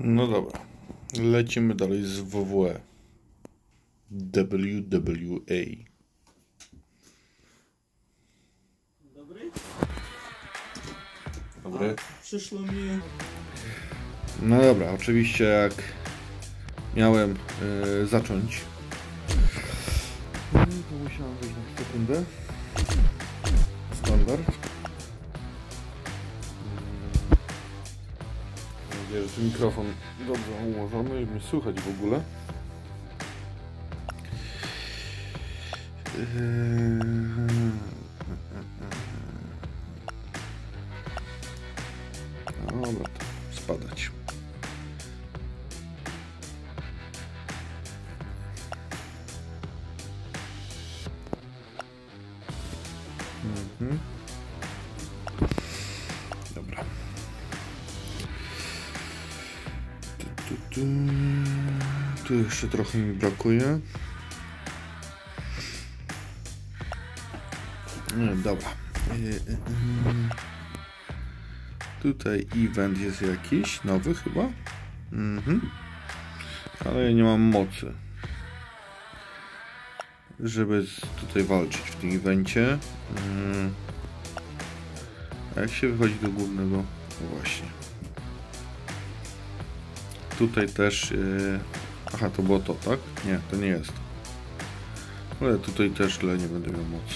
No dobra. Lecimy dalej z WWE. WWA. Dobry? Dobry. Przyszło mi... No dobra, oczywiście jak miałem e, zacząć, no to musiałem wyjść na sekundę. Standard. Nadzieję, że mikrofon dobrze ułożony i mnie słychać w ogóle. Dobra, jeszcze trochę mi brakuje. Nie, dobra. E, e, e. Tutaj event jest jakiś, nowy chyba. Mhm. Ale ja nie mam mocy. Żeby tutaj walczyć w tym evencie. A jak się wychodzi do głównego? No właśnie. Tutaj też. Yy... Aha, to było to, tak? Nie, to nie jest. Ale tutaj też tyle nie będę miał mocy.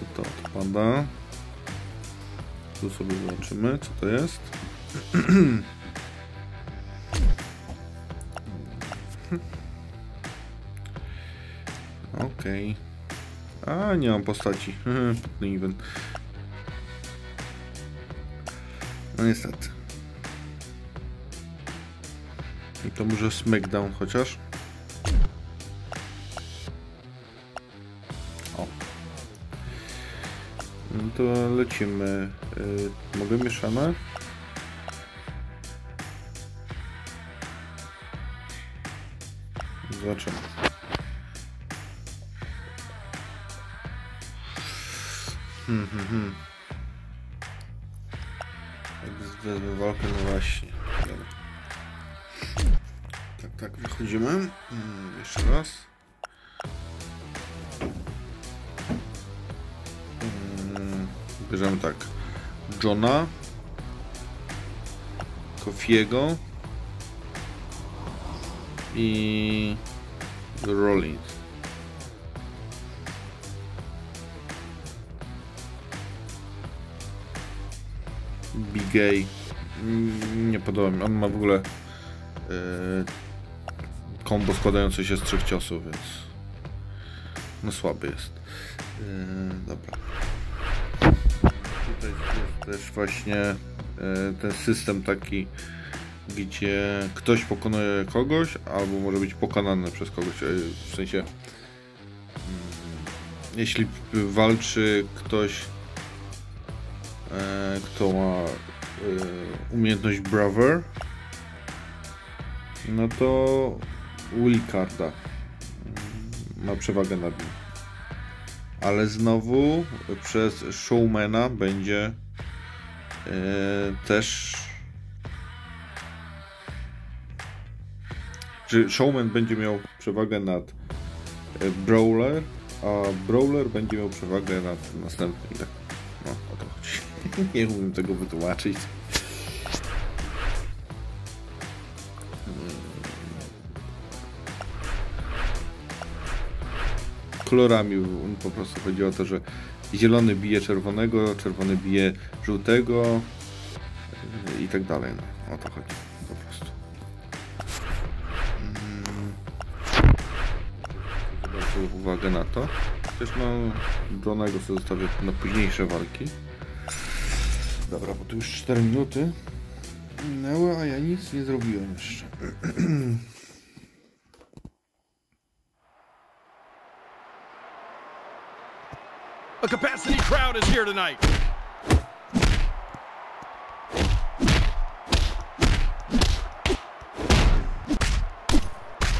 To to odpada. Tu sobie zobaczymy, co to jest. Okej. A, nie mam postaci. Ten event. No niestety. I to może Smackdown chociaż? O. No to lecimy. Y, mogę mieszane? Zobaczymy. Hmm, hmm, hmm. Mm, jeszcze raz. Mm, bierzemy tak. Johna. Kofiego. I... Rollins. Big Gay. Mm, Nie podoba mi. On ma w ogóle yy, kombo składające się z trzech ciosów, więc no słaby jest. Yy, dobra. Tutaj jest też właśnie yy, ten system taki, gdzie ktoś pokonuje kogoś, albo może być pokonany przez kogoś. Yy, w sensie, mm, jeśli walczy ktoś, e, kto ma e, umiejętność Braver, no to Wilcarda ma przewagę nad nim. Ale znowu przez Showmana będzie e, też. Czy Showman będzie miał przewagę nad e, Brawler, a Brawler będzie miał przewagę nad następnym. Tak. No, o to chodzi. Nie umiem tego wytłumaczyć. Kolorami po prostu chodzi o to, że zielony bije czerwonego, czerwony bije żółtego yy, i tak dalej. No, o to chodzi po prostu. Mm. Zwróćcie uwagę na to. Też no, Johnego sobie zostawię na późniejsze walki. Dobra, bo tu już 4 minuty minęły, a ja nic nie zrobiłem jeszcze. A capacity crowd is here tonight.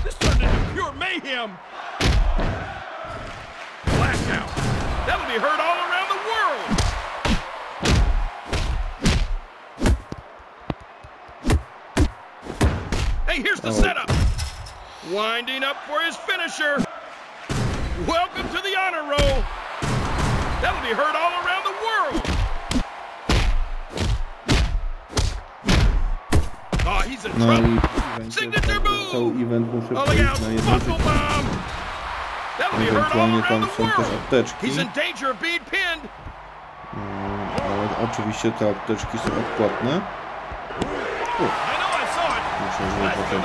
This turned into pure mayhem. Blackout. That'll be heard all around the world. Hey, here's the Oh. setup. Winding up for his finisher. Welcome to the honor roll. That'll be heard all around the world. Oh, he's in No trouble. i w evencie, Signature move! cały event muszę Oh, look przejść out. na jedno Buckle życie. bomb. That'll be heard all Ewentualnie around tam the są też world. apteczki. He's in danger of being pinned. Mm, Ale oczywiście te apteczki są odpłatne. I know I saw it. Muszę, I żeby still potem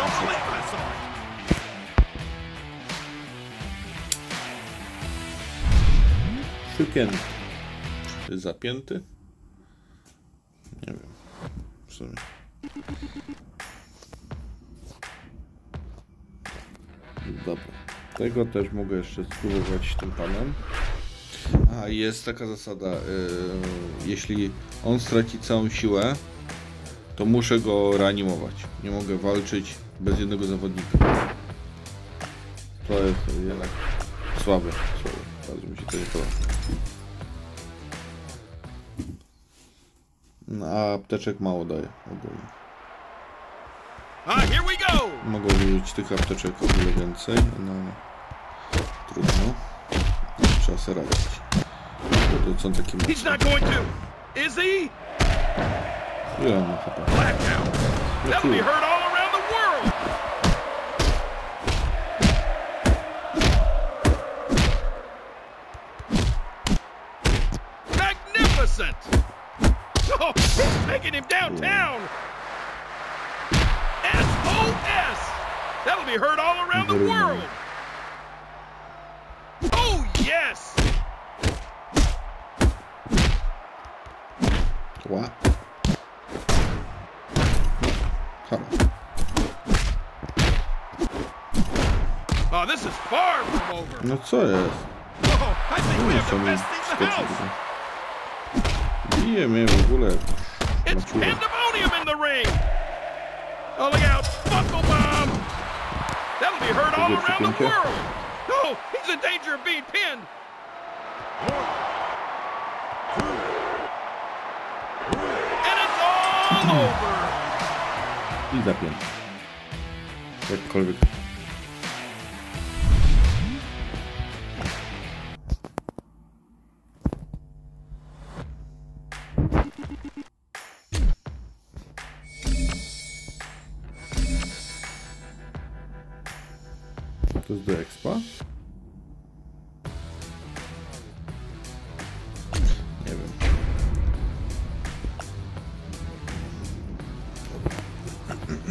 Przypięty. Czy zapięty? Nie wiem. W sumie. Dobra. Tego też mogę jeszcze spróbować tym panem. A, jest taka zasada. Yy, jeśli on straci całą siłę, to muszę go reanimować. Nie mogę walczyć bez jednego zawodnika. To jest jednak słabe. słabe. Bardzo mi się to nie podoba. No, a apteczek mało daje ogólnie. Mogę użyć tych apteczek o wiele więcej, no trudno. Trzeba sobie radzić. To są takie mocne. Ile on ma HP? Blackout. Magnificent. Oh, he's taking him downtown. SOS. That'll be heard all around the world. Oh, yes. Ła. Halo. Oh, this is far from over. No co jest? Oh, I think we have the best thing in the house. Bije mnie w ogóle. It's Maciura. pandemonium in the ring. Oh, look out. Buckle bomb. That'll be heard all around the world. Oh, he's in danger of being pinned. And it's all over. I zapięty. Jakkolwiek.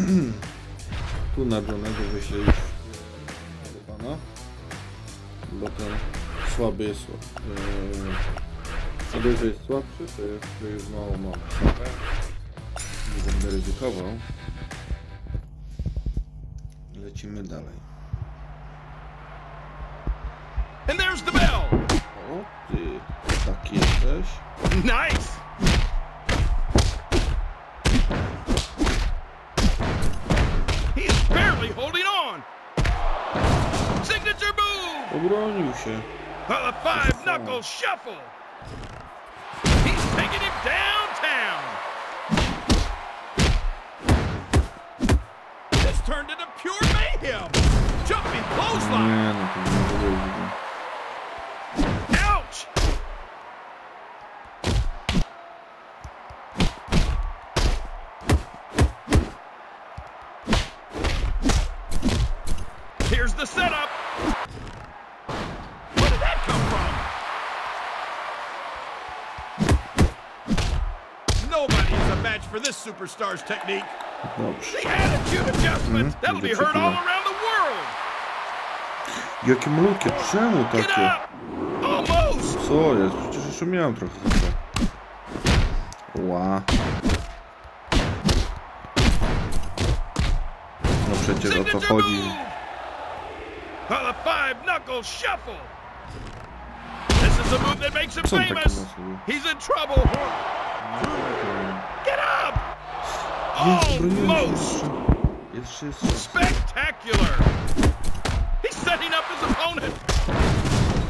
Tu na Johnego wyślę już do pana. Bo ten słaby jest dość, że jest słabszy, to jest, to jest mało mało. Nie będę ryzykował. Lecimy dalej. And there's the bell. O, ty taki jesteś. Nice. Move. Obronił się. Well, a five knuckle shuffle. He's taking him downtown. This turned into pure mayhem. Jumping clothesline. Superstar's technique. Dobrze. The attitude adjustment. Mhm, That'll be będzie heard all przekonał. around the world. Jakie malutkie, czemu Get takie? up. Almost. Co jest? Przecież jeszcze miałem trochę chyba. Ła. No przecież o co Signature chodzi? move. Well, a five knuckle shuffle. This is a move that makes him Co on taki famous. mocny? He's in trouble. Get up. Jest, Almost. jeszcze. Jeszcze jest. Spectacular. He's setting up his opponent.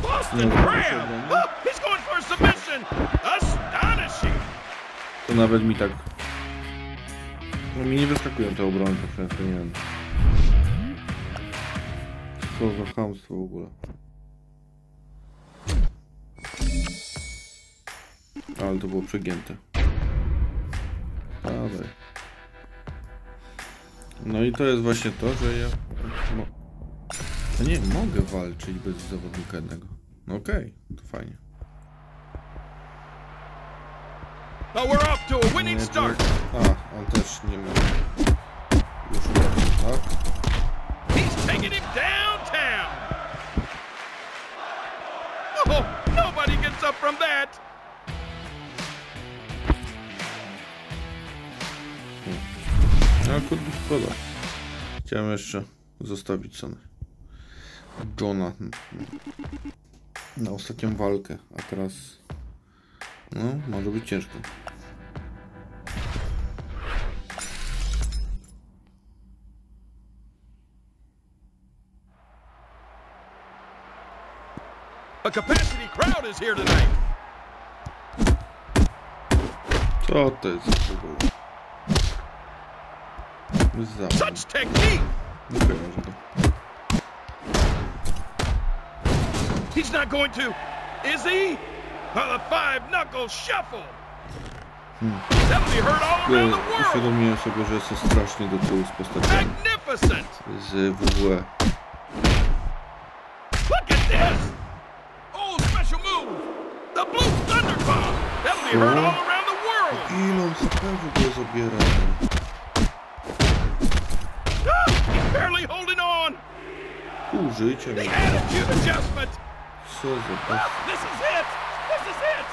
Boston proszę, Oh, he's going for a submission. Astonishing. To nawet mi tak... No mi nie wyskakują te obrony, to często nie wiem. Co za chamstwo w ogóle. Ale to było przegięte. Dawaj. No i to jest właśnie to, że ja... Mo... No nie, mogę walczyć bez zawodnika jednego. No okej, to fajnie. Oh, we're off to a winning start. A, on też nie ma... Już uleczył, tak? He's taking him downtown. Oh, nobody gets up from that. A kurde, szkoda. Chciałem jeszcze zostawić Sony. Johna na ostatnią walkę, a teraz no, może być ciężko. A capacity crowd is here tonight. Co to jest? Za... Such technique. Nie kojarzę go. He's not going to, is he? Oh, the five knuckle shuffle. Hmm. That'll be heard all around the world. Uświadomiłem sobie, że jestem strasznie do tyłu z postaciami Magnificent. z WWE. Look at this. Oh, special move. The blue thunder bomb. That'll be heard all around the world. Ile on sobie w ogóle zabiera? no? Ah, he's barely holding on. Pół życia. The attitude adjustment. Co za. This is it. This is it.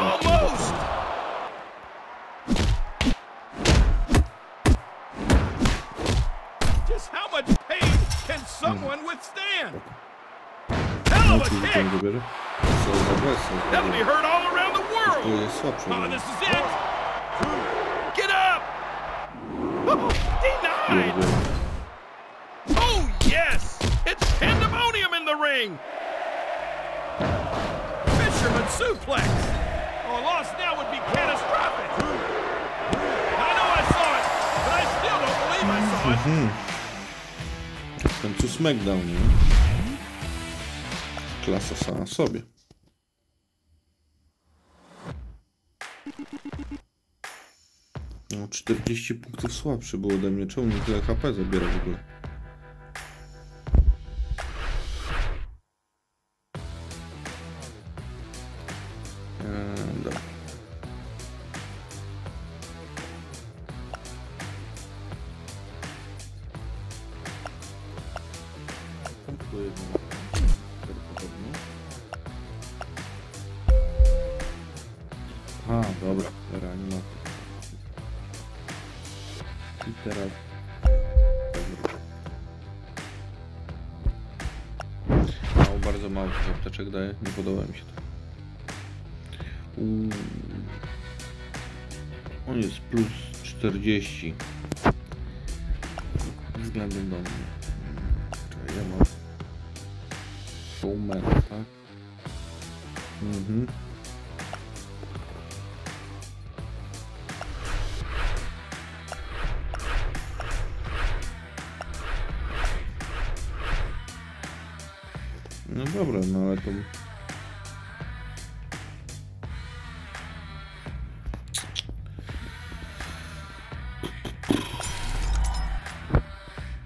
Almost. Just how much pain can someone withstand? Hell of a kick. tam zabierze? Co za wesel. That'll be heard all around the world. Oh, this is it. Get up. Oh, denied. Oh, yes! It's pandemonium in the ring! Fisherman suplex! Oh, a loss now would be catastrophic! I know I saw it, but I still don't believe I saw it. W końcu SmackDown, nie? Klasa sama sobie. No, 40 punktów słabszy był ode mnie. Czemu mi tyle HP zabiera w ogóle? I teraz... Mało, bardzo mało tych apteczek daje, nie podoba mi się to. On jest plus 40 względem do mnie. Czekaj, ja mam showman, tak? Mhm. Dobra, no ale to...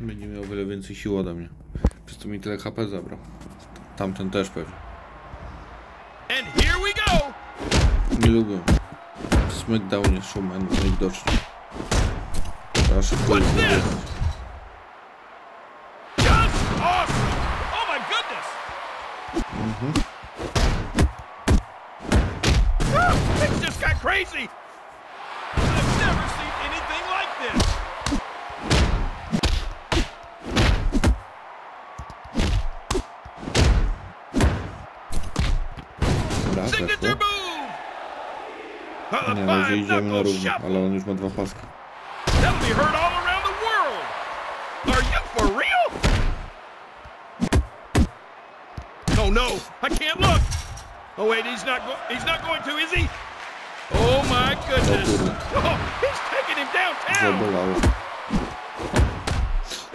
Będzie miał o wiele więcej sił ode mnie. Przez to mi tyle HP zabrał. Tamten też pewnie. And here we go! Nie lubię. W Smackdownie showmanów najwidoczniej. Trzeba szybko Ah, things just got crazy! I've never seen anything like this! Signature move! Oh, Nie, no, że five idziemy na knuckle równo, shuffle! ale on już ma dwa paski. That'll be heard all I can't look! Oh wait, he's not go- he's not going to, is he? Oh my goodness. Oh, he's taking him downtown.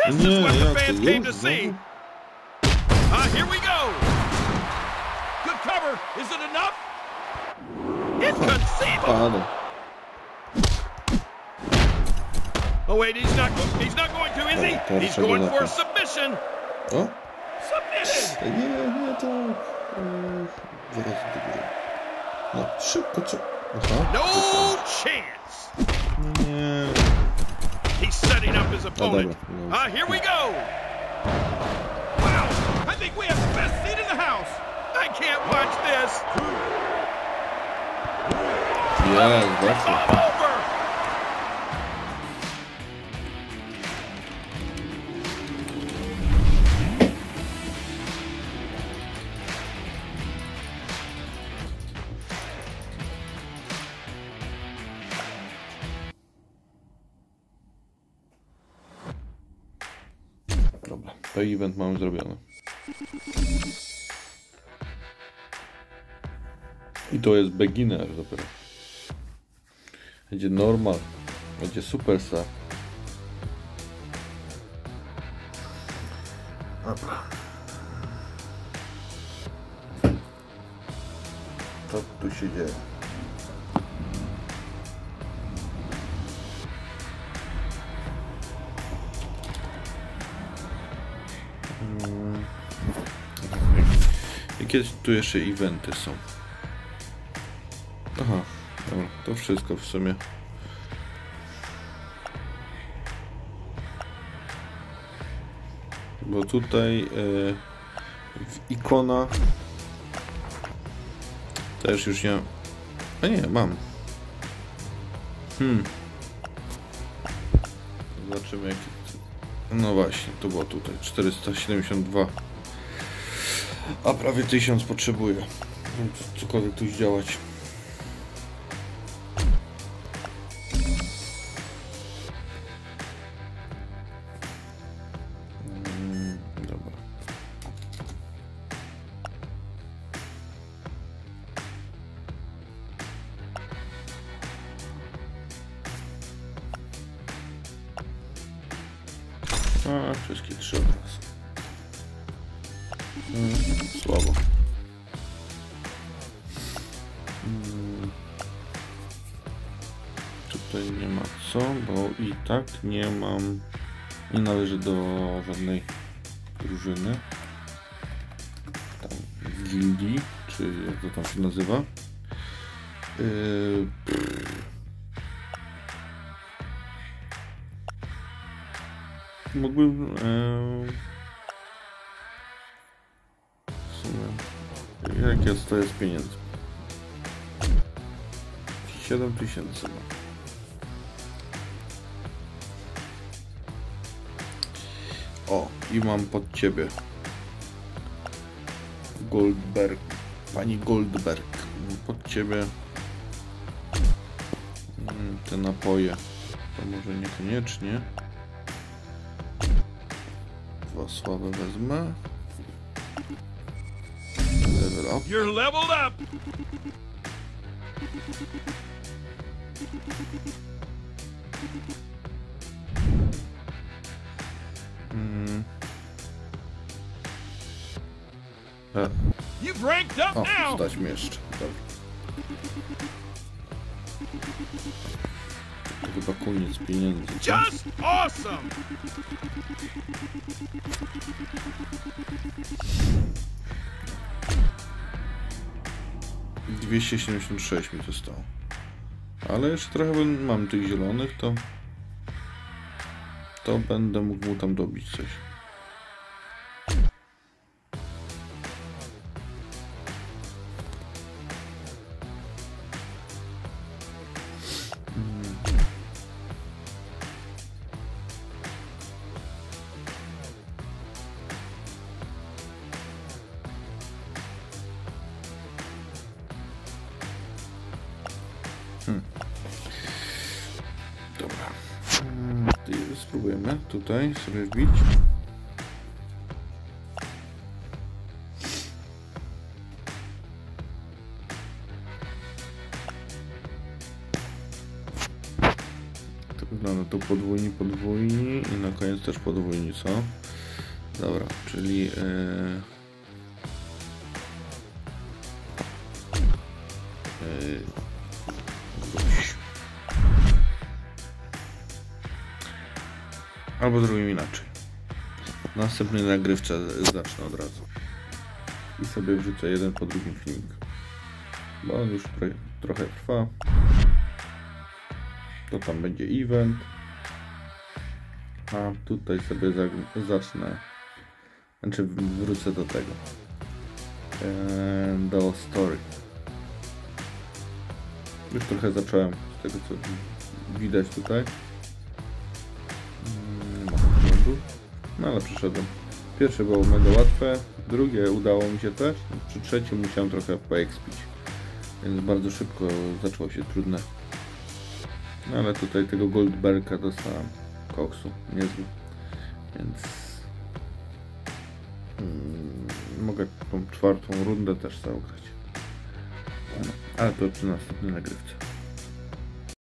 This is what the fans came to see. Uh, here we go. Good cover. Is it enough? Inconceivable. Oh wait, he's not he's not going to, is he? Oh, He's going for a goleta. submission. O? Submitted. Góry. No, szybko, co? Aha. No chance. Nie. He's setting up his opponent. dobra, no. Uh, here we go. Wow, I think we have the best seat in the house. I can't watch this. Jest, właśnie. To event mamy zrobiony. I to jest beginner dopiero. Będzie normal. Będzie superstar. Jakie tu jeszcze eventy są? Aha, dobra, to wszystko w sumie. Bo tutaj e, w ikonach też już nie. A nie, mam. Hmm. Zobaczymy jakie. No właśnie, to było tutaj 472. A prawie 1000 potrzebuję. Więc cokolwiek tu działać. Co, bo i tak nie mam. Nie należy do żadnej drużyny. Tam gildii, czy jak to tam się nazywa. Yy. Mógłbym. Yy, w sumie. Jak jest to jest pieniędzy? 7 tysięcy. O, i mam pod ciebie. Goldberg. Pani Goldberg. Pod ciebie. mm, Te napoje. To może niekoniecznie. Dwa słabe wezmę. Level up. You're leveled up. Mm. E, o, stać mnie jeszcze. To chyba koniec pieniędzy. Just awesome. Mm. 276 mi zostało. Ale jeszcze trochę mam tych zielonych, to to będę mógł mu tam dobić coś. sobie wbić. To wygląda tu podwójni, podwójni i na koniec też podwójni, co? Dobra, czyli... Yy... Albo zrobimy inaczej. W następnej nagrywce zacznę od razu. I sobie wrzucę jeden po drugim filmik. Bo on już tro trochę trwa. To tam będzie event. A tutaj sobie zacznę. Znaczy wrócę do tego. Eee, do story. Już trochę zacząłem z tego co widać tutaj. Wyglądu. No ale przyszedłem. Pierwsze było mega łatwe, drugie udało mi się też, przy trzecim musiałem trochę poekspić, więc bardzo szybko zaczęło się trudne. No ale tutaj tego Goldberga dostałem, koksu, niezły, więc mm, mogę tą czwartą rundę też zaograć. No, ale to przy następnej nagrywce.